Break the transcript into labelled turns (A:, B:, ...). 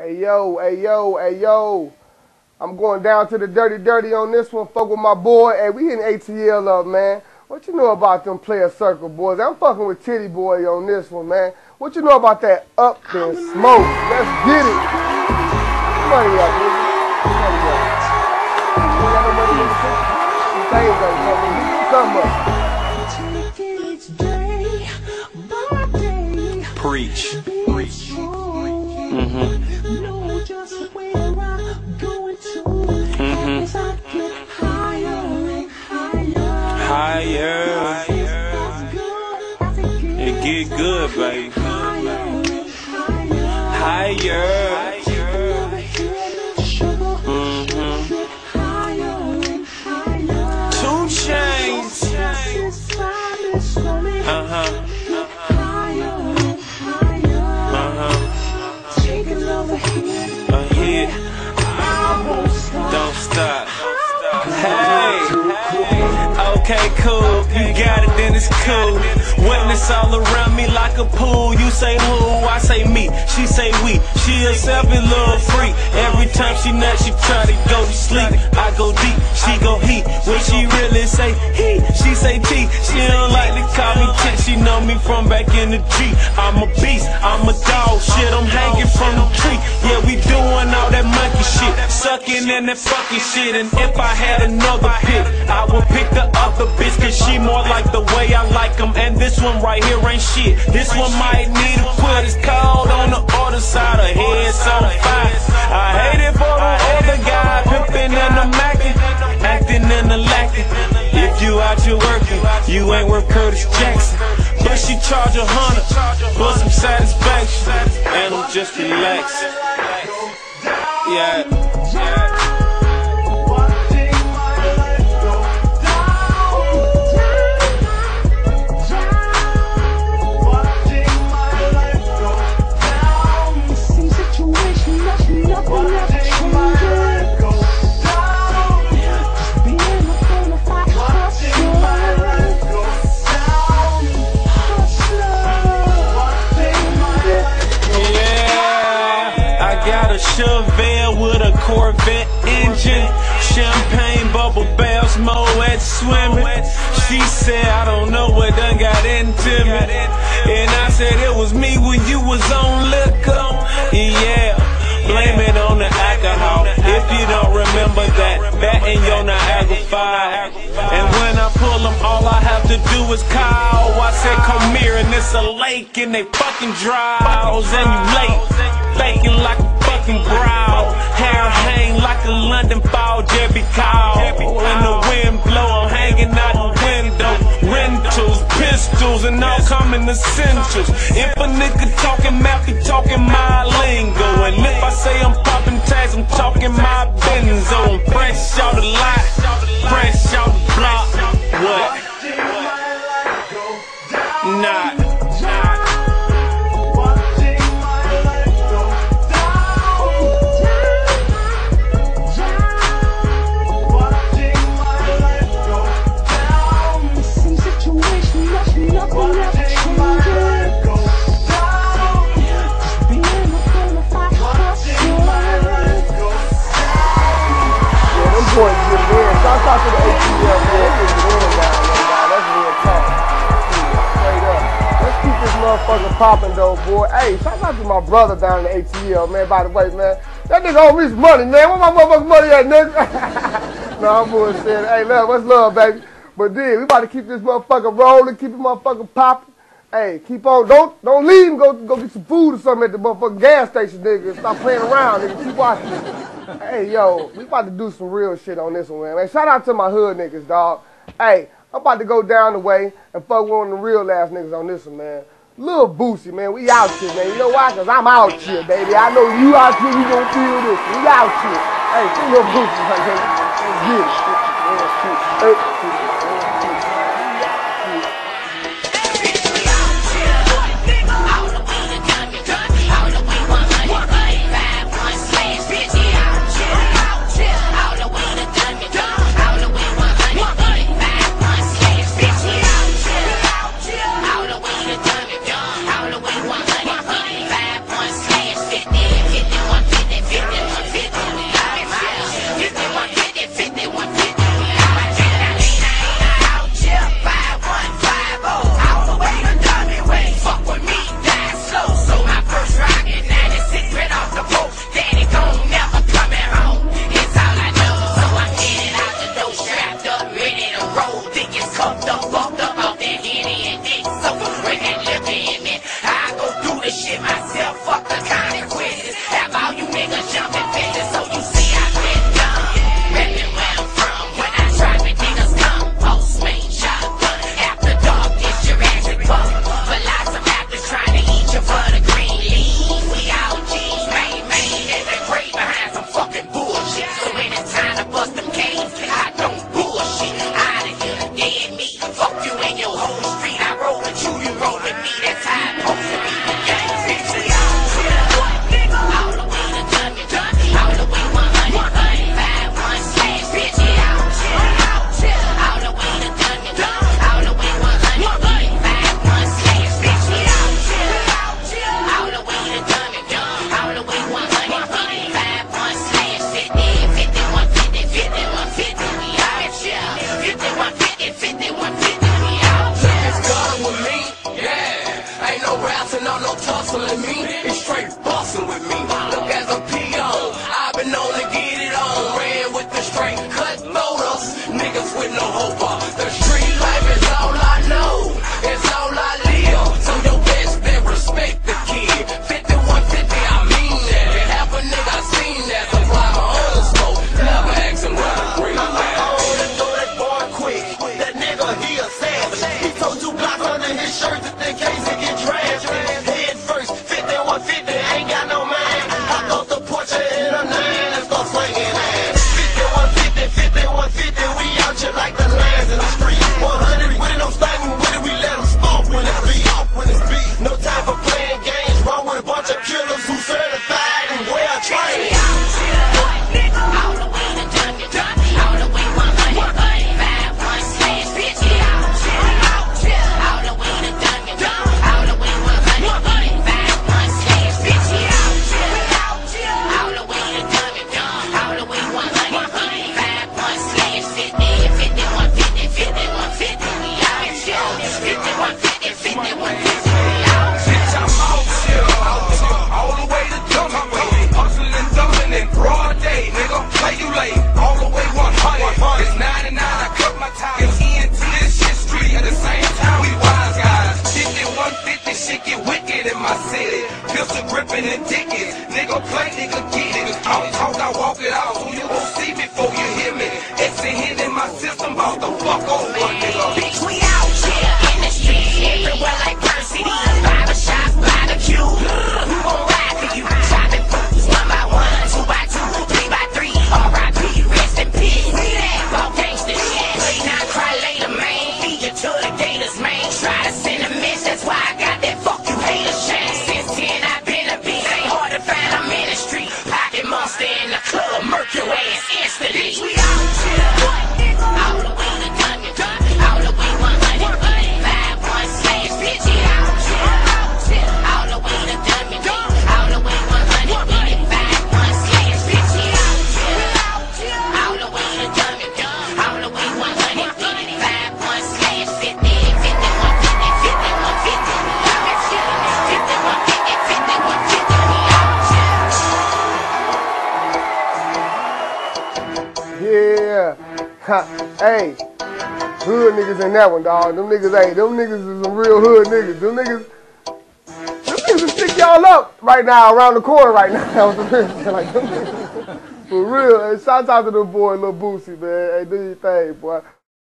A: Hey yo, hey yo, hey yo. I'm going down to the dirty dirty on this one. Fuck with my boy. Hey, we hitting ATL up, man. What you know about them Playaz Circle boys? I'm fucking with Tity Boi on this one, man. What you know about that up and smoke? Let's get it. Money up, nigga. Money up. You got no money in the? Things ain't coming. Come up.
B: Preach. Preach. Get good, baby. Higher. Two chains. Uh-huh. Hey, okay, cool. You got it, then it's cool. Witness all around me like a pool. You say who, I say me. She say we. She a selfish little freak. Every time she nut, she try to go to sleep. I go deep, she go heat. When she really say he, she say T. She don't like to call me chick. She know me from back in the G. I'm a beast, Sucking in that fucking shit. And if I had another pick, I would pick the other bitch. Cause she more like the way I like them. And this one right here ain't shit. This one might need a put. It's cold on the other side of head, so fire. I hate it for the other guy. Pimping and the macking. Acting and the lacking. If you out here working, you ain't worth Curtis Jackson. But she charge a hundred for some satisfaction. And I'm just relaxing. Yeah, into me. And I said, it was me when you was on liquor. Yeah, blame it on the alcohol. If you don't remember that, that ain't your Niagara Fire. And when I pull them, all I have to do is call. I said, come here, and it's a lake, and they fucking draws, and you late. Faking like a fucking growl. Hair hang like a London fall, Jerry call. When the wind blow, I'm hanging out the window. Rentals, pistols, and all common essentials. If a nigga talking
A: Shout out to the ATL, man. They in down there, guy. That's real talk. Straight up. Let's keep this motherfucker popping, though, boy. Hey, shout out to my brother down in the ATL, man. By the way, man, that nigga owe me some money, man. Where my motherfucking money at, nigga? no, I'm bullshit. Hey, love, what's love, baby? But then, we about to keep this motherfucker rolling, keep it motherfucker popping. Hey, keep on. Don't don't leave. Go go get some food or something at the motherfucking gas station, nigga. Stop playing around, nigga. Keep watching. Hey, yo, we about to do some real shit on this one, man. Shout out to my hood niggas, dog. Hey, I'm about to go down the way and fuck one of the real ass niggas on this one, man. Lil Boosie, man, we out here, man. You know why? Cause I'm out here, baby. I know you out here, you gonna feel this. We out here. Hey, see Lil Boosie, man. Let's get it. Hey,
C: no razzing, no, no tussling me. It's straight bustin' with me. Look at
D: minute.
A: Yeah. Ha. hey. Hood niggas in that one, dog. Them niggas, hey, them niggas is some real hood niggas. Them niggas, them niggas will stick y'all up right now, around the corner right now. like. For real. Hey, shout out to the boy, Lil Boosie, man. Hey, do your thing, boy.